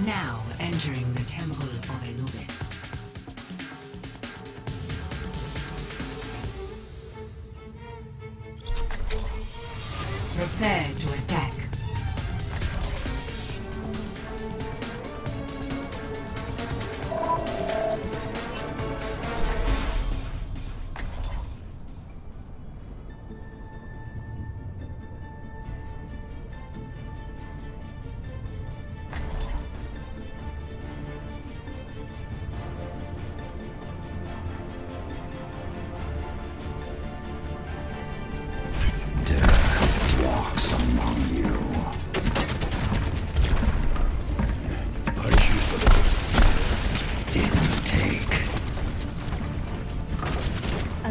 Now entering the Temple of Anubis. Prepare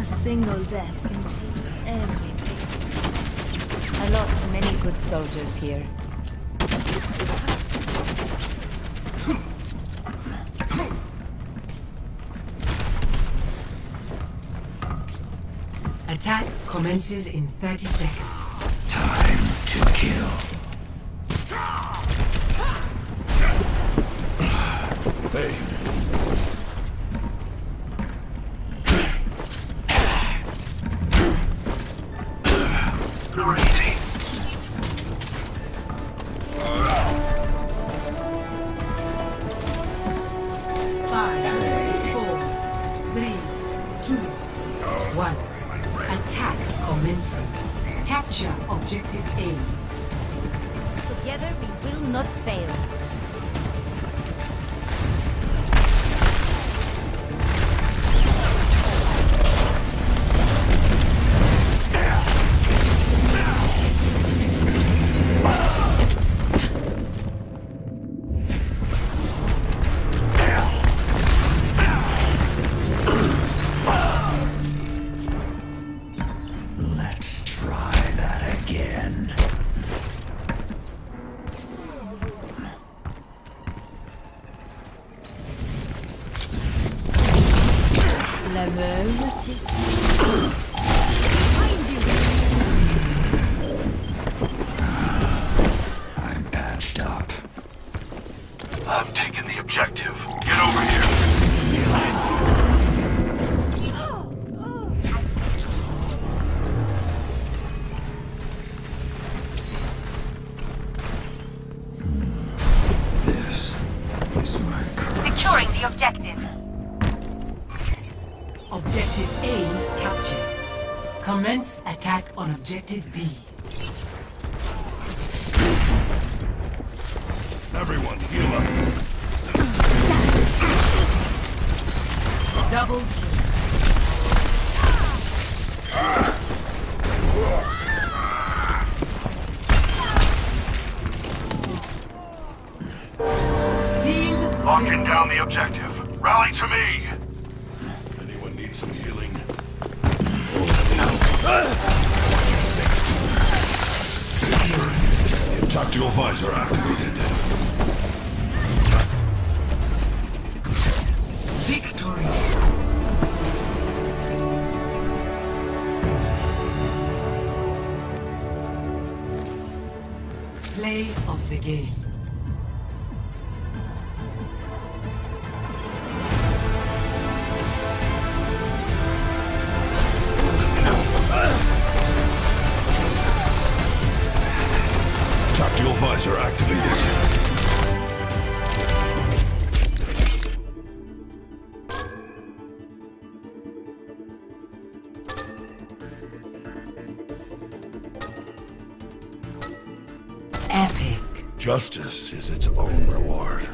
A single death can change everything. I lost many good soldiers here. Attack commences in 30 seconds. Time to kill. Greetings. Attack commencing. Capture objective A. Together we will not fail. I'm patched up. I'm taking the objective. Get over here. This is my curse. Securing the objective. Objective A captured. Commence attack on objective B. Everyone, heal up. Double kill. Locking down the objective. Rally to me. Tactical visor activated. victory. Play of the game. Tactical visor activated. Epic. Justice is its own reward.